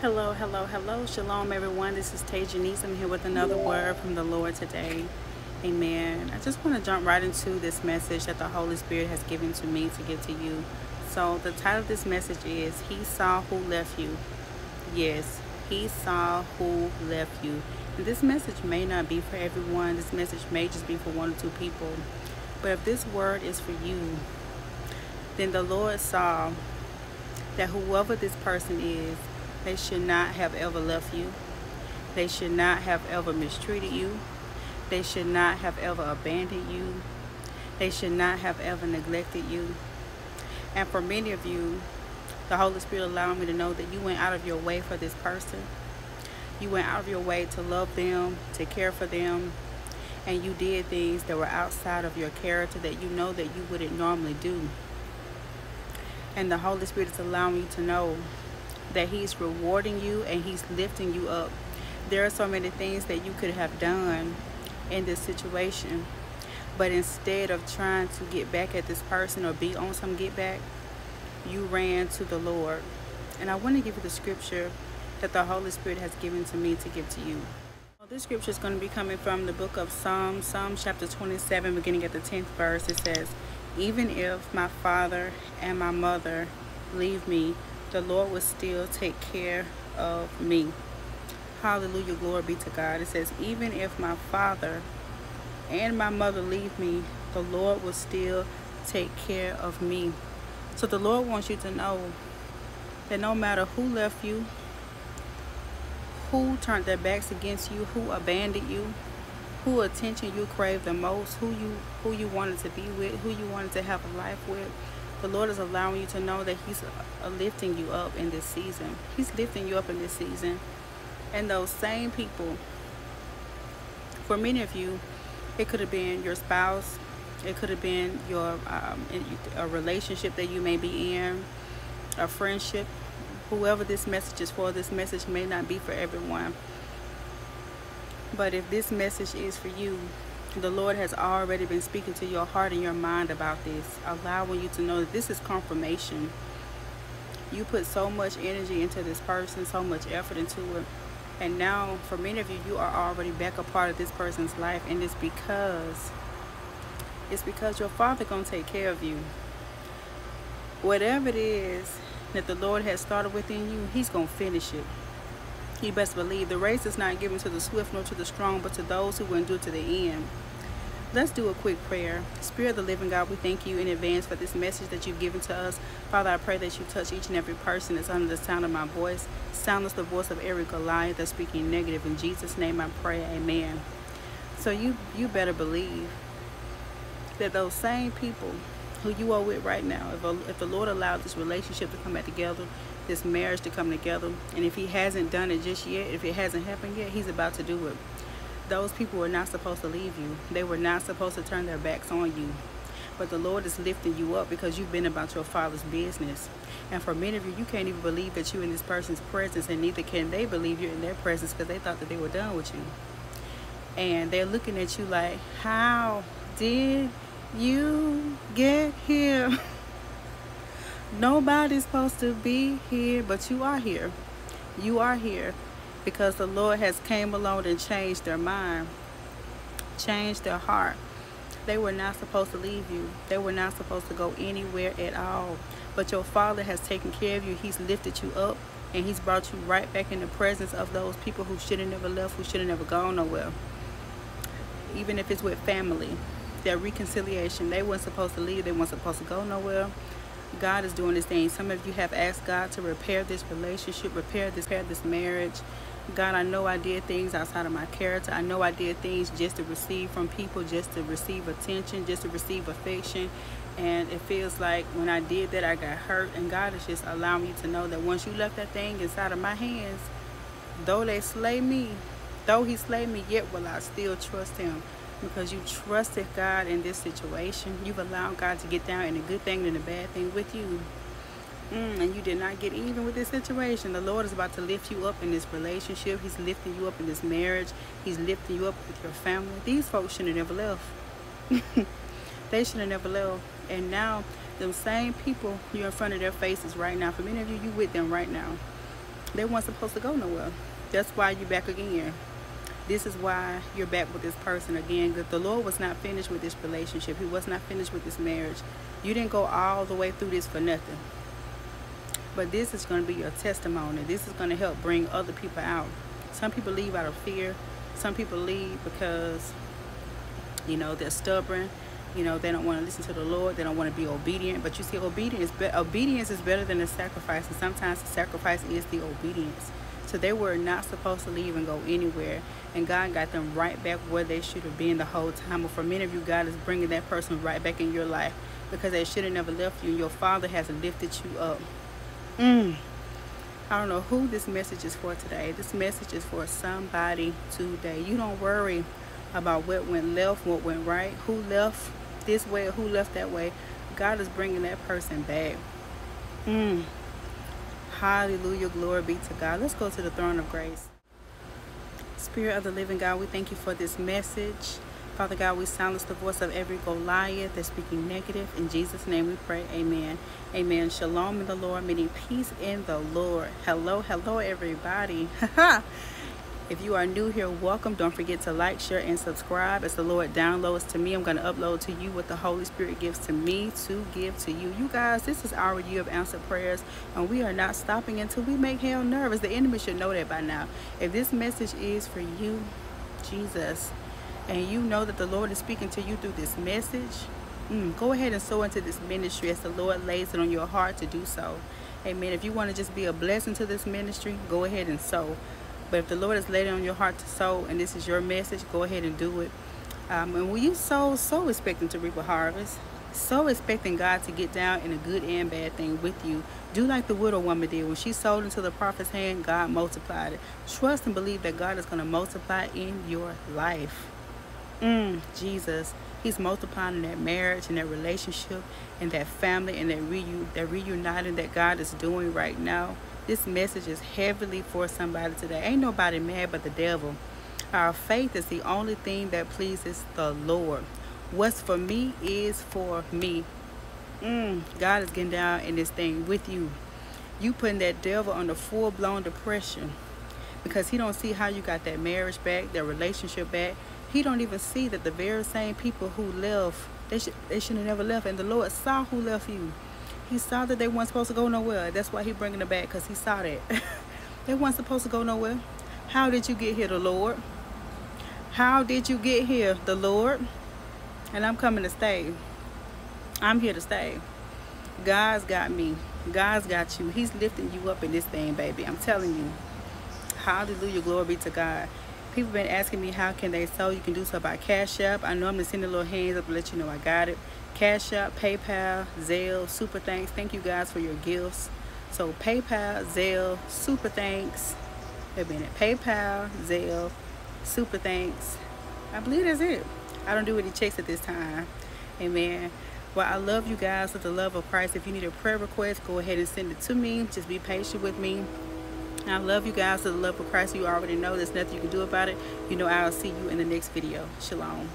Hello, hello, hello. Shalom, everyone. This is TayGanice. I'm here with another word from the Lord today. Amen. I just want to jump right into this message that the Holy Spirit has given to me to give to you. So, the title of this message is He Saw Who Left You. Yes, He Saw Who Left You. And this message may not be for everyone, this message may just be for one or two people. But if this word is for you, then the Lord saw that whoever this person is, they should not have ever left you. They should not have ever mistreated you. They should not have ever abandoned you. They should not have ever neglected you. And for many of you, the Holy Spirit allowed me to know that you went out of your way for this person. You went out of your way to love them, to care for them, and you did things that were outside of your character that you know that you wouldn't normally do. And the Holy Spirit is allowing you to know that he's rewarding you and he's lifting you up. There are so many things that you could have done in this situation. But instead of trying to get back at this person or be on some get back, you ran to the Lord. And I want to give you the scripture that the Holy Spirit has given to me to give to you. This scripture is going to be coming from the book of Psalms, Psalm chapter 27, beginning at the 10th verse. It says, Even if my father and my mother leave me, the Lord will still take care of me. Hallelujah, glory be to God. It says, even if my father and my mother leave me, the Lord will still take care of me. So the Lord wants you to know that no matter who left you, who turned their backs against you, who abandoned you, who attention you crave the most, who you who you wanted to be with, who you wanted to have a life with, the Lord is allowing you to know that He's uh, lifting you up in this season. He's lifting you up in this season. And those same people, for many of you, it could have been your spouse, it could have been your um, a relationship that you may be in, a friendship. Whoever this message is for, this message may not be for everyone. But if this message is for you, the Lord has already been speaking to your heart and your mind about this, allowing you to know that this is confirmation. You put so much energy into this person, so much effort into it. And now, for many of you, you are already back a part of this person's life. And it's because, it's because your Father going to take care of you. Whatever it is that the Lord has started within you, He's going to finish it. You best believe the race is not given to the swift nor to the strong, but to those who endure to the end. Let's do a quick prayer. Spirit of the living God, we thank you in advance for this message that you've given to us. Father, I pray that you touch each and every person that's under the sound of my voice. Silence the voice of every Goliath that's speaking negative. In Jesus' name I pray, amen. So you, you better believe that those same people who you are with right now, if, if the Lord allowed this relationship to come back together, this marriage to come together. And if he hasn't done it just yet, if it hasn't happened yet, he's about to do it. Those people were not supposed to leave you. They were not supposed to turn their backs on you. But the Lord is lifting you up because you've been about your Father's business. And for many of you, you can't even believe that you're in this person's presence, and neither can they believe you're in their presence because they thought that they were done with you. And they're looking at you like, how did you get here? Nobody's supposed to be here, but you are here. You are here because the Lord has came along and changed their mind, changed their heart. They were not supposed to leave you. They were not supposed to go anywhere at all. But your Father has taken care of you. He's lifted you up and He's brought you right back in the presence of those people who should have never left, who should have never gone nowhere. Even if it's with family, their reconciliation, they weren't supposed to leave. They weren't supposed to go nowhere. God is doing this thing. Some of you have asked God to repair this relationship, repair this, repair this marriage. God, I know I did things outside of my character. I know I did things just to receive from people, just to receive attention, just to receive affection. And it feels like when I did that, I got hurt. And God is just allowing me to know that once you left that thing inside of my hands, though they slay me, though he slay me, yet will I still trust him because you trusted God in this situation. You've allowed God to get down in a good thing and a bad thing with you. Mm, and you did not get even with this situation. The Lord is about to lift you up in this relationship. He's lifting you up in this marriage. He's lifting you up with your family. These folks should have never left. they should have never left. And now, them same people, you're in front of their faces right now. For many of you, you with them right now. they weren't supposed to go nowhere. That's why you're back again. This is why you're back with this person again. That the Lord was not finished with this relationship. He was not finished with this marriage. You didn't go all the way through this for nothing. But this is going to be your testimony. This is going to help bring other people out. Some people leave out of fear. Some people leave because, you know, they're stubborn. You know, they don't want to listen to the Lord. They don't want to be obedient. But you see, obedience, obedience is better than the sacrifice. And sometimes the sacrifice is the obedience. So they were not supposed to leave and go anywhere. And God got them right back where they should have been the whole time. But for many of you, God is bringing that person right back in your life because they should have never left you. Your Father has lifted you up. Mm. I don't know who this message is for today. This message is for somebody today. You don't worry about what went left, what went right, who left this way, who left that way. God is bringing that person back. Mm. Hallelujah. Glory be to God. Let's go to the throne of grace. Spirit of the living God, we thank you for this message. Father God, we silence the voice of every Goliath that's speaking negative. In Jesus' name we pray. Amen. Amen. Shalom in the Lord, meaning peace in the Lord. Hello, hello, everybody. If you are new here, welcome. Don't forget to like, share, and subscribe. As the Lord downloads to me, I'm going to upload to you what the Holy Spirit gives to me to give to you. You guys, this is our year of answered prayers, and we are not stopping until we make hell nervous. The enemy should know that by now. If this message is for you, Jesus, and you know that the Lord is speaking to you through this message, mm, go ahead and sow into this ministry as the Lord lays it on your heart to do so. Amen. If you want to just be a blessing to this ministry, go ahead and sow. But if the Lord has laid it on your heart to sow and this is your message, go ahead and do it. Um, and when you sow, so expecting to reap a harvest. Sow expecting God to get down in a good and bad thing with you. Do like the widow woman did. When she sold into the prophet's hand, God multiplied it. Trust and believe that God is going to multiply in your life. Mm, Jesus. He's multiplying in that marriage and that relationship and that family and that, reu that reuniting that God is doing right now. This message is heavily for somebody today. Ain't nobody mad but the devil. Our faith is the only thing that pleases the Lord. What's for me is for me. Mm, God is getting down in this thing with you. You putting that devil under full-blown depression because he don't see how you got that marriage back, that relationship back. He don't even see that the very same people who left, they, should, they should have never left. And the Lord saw who left you. He saw that they weren't supposed to go nowhere. That's why he bringing them back because he saw that. they weren't supposed to go nowhere. How did you get here, the Lord? How did you get here, the Lord? And I'm coming to stay. I'm here to stay. God's got me. God's got you. He's lifting you up in this thing, baby. I'm telling you. Hallelujah. Glory be to God. People been asking me how can they sell. You can do so by Cash App. I know I'm to send a little hands up to let you know I got it. Cash App, PayPal, Zelle, Super Thanks. Thank you guys for your gifts. So PayPal, Zelle, Super Thanks. Wait a minute. PayPal, Zelle, Super Thanks. I believe that's it. I don't do any checks at this time. Amen. Well, I love you guys with the love of Christ. If you need a prayer request, go ahead and send it to me. Just be patient with me. I love you guys with the love of Christ. You already know there's nothing you can do about it. You know I'll see you in the next video. Shalom.